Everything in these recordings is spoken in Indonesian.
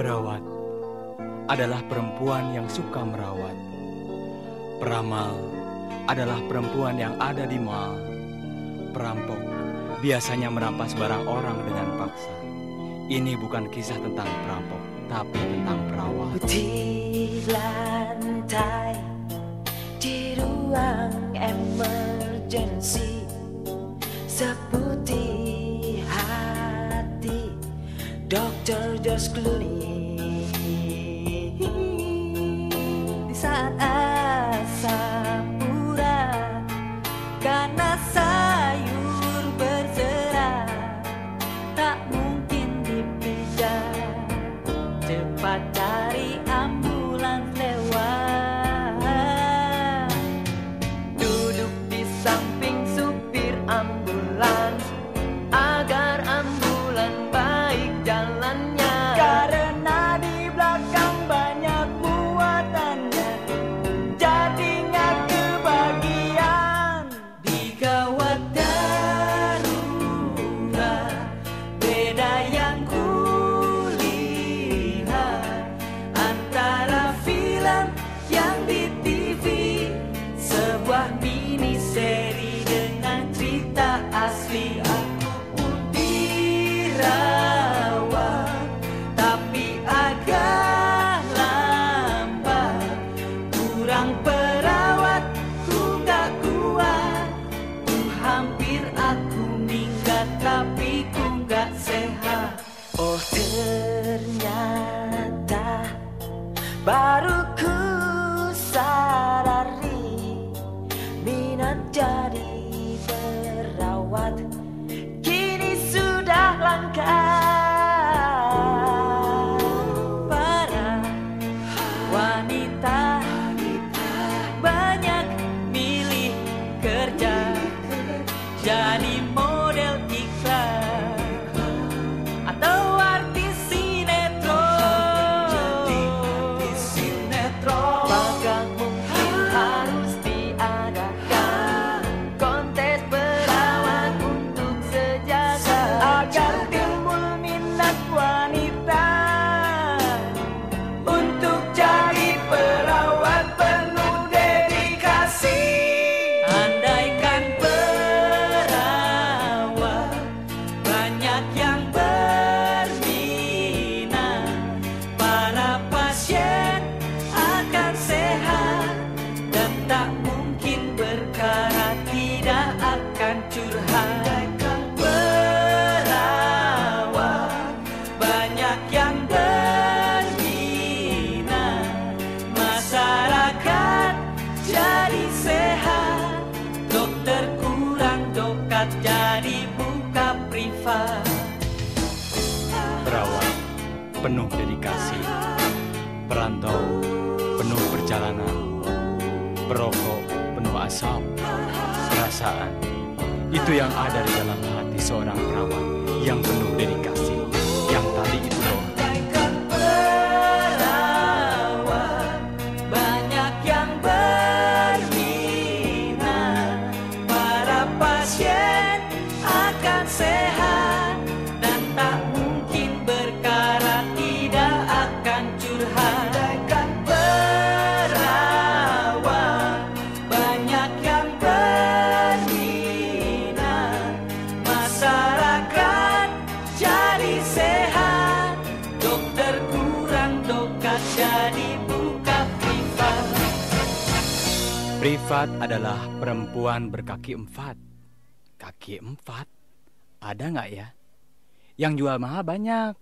Perawat adalah perempuan yang suka merawat. Peramal adalah perempuan yang ada di mal. Perampok biasanya merampas barang orang dengan paksa. Ini bukan kisah tentang perampok, tapi tentang perawat. Putih lantai di ruang emergency Seputih hati Dr. George Clooney Di Baru ku sadari Minat jadi perawat. Kini sudah langka. Para wanita Banyak milih kerja. Jadi model banyak yang berminat penuh dedikasi. Perantau penuh perjalanan. Perokok penuh asap. Perasaan itu yang ada di dalam hati seorang perawat yang penuh dedikasi. Yang tadi itu loh. Banyak yang berminat Para pasien Privat adalah perempuan berkaki empat. Kaki empat? Ada nggak ya? Yang jual mahal banyak.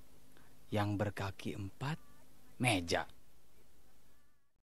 Yang berkaki empat, meja.